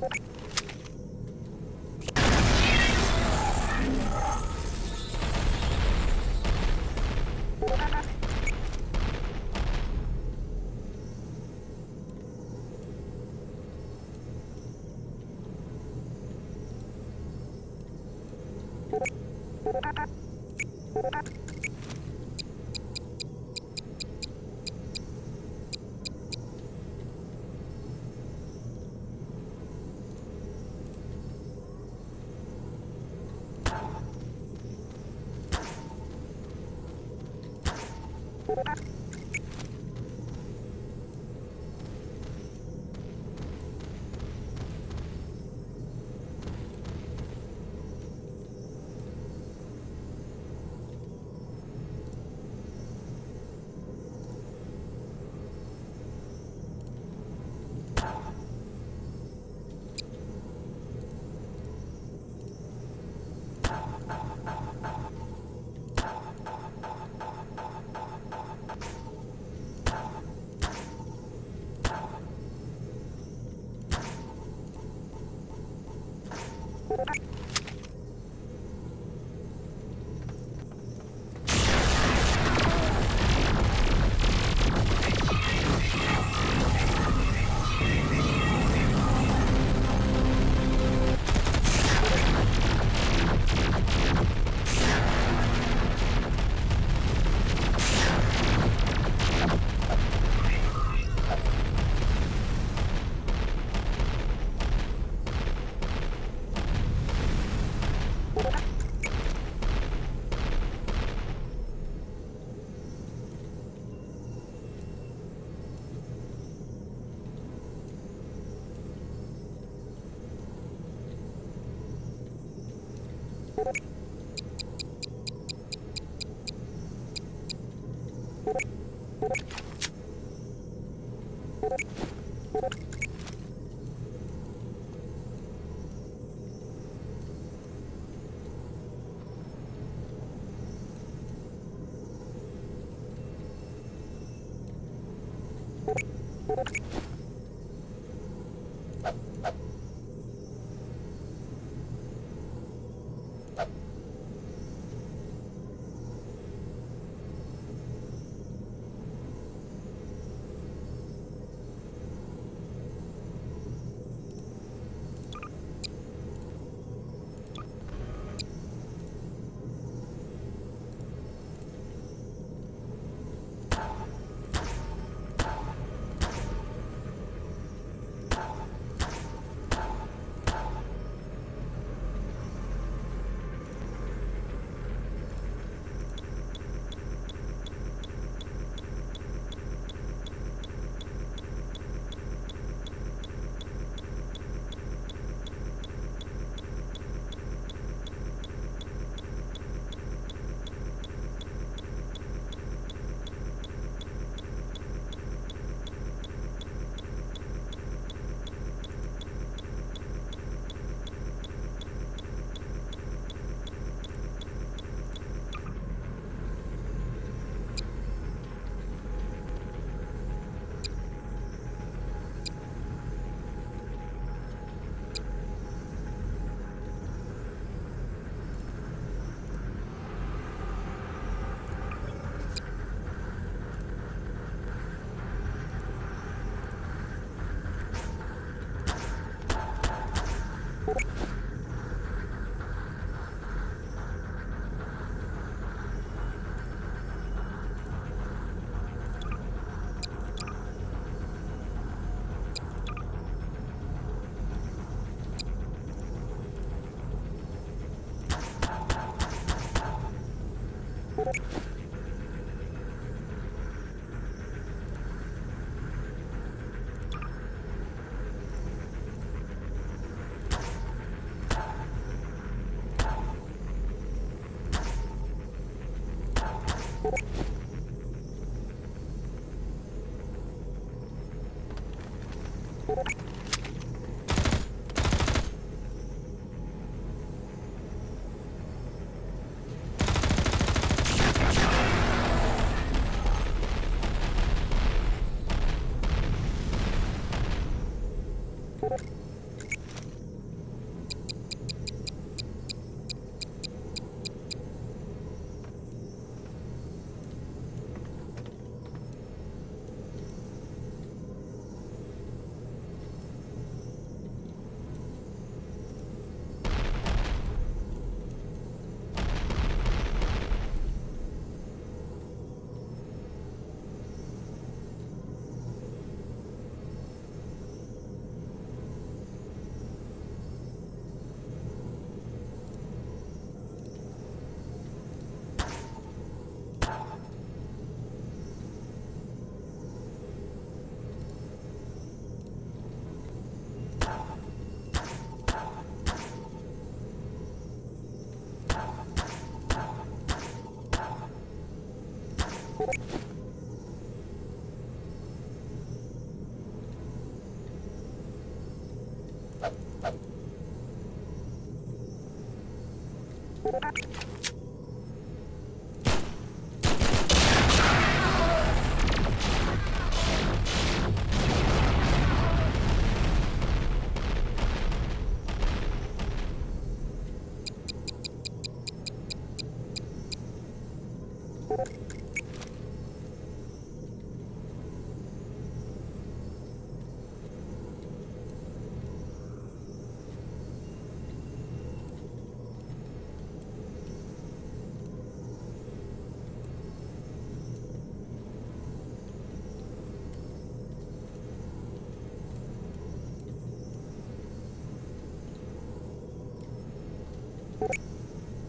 you Thank you. you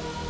Bye.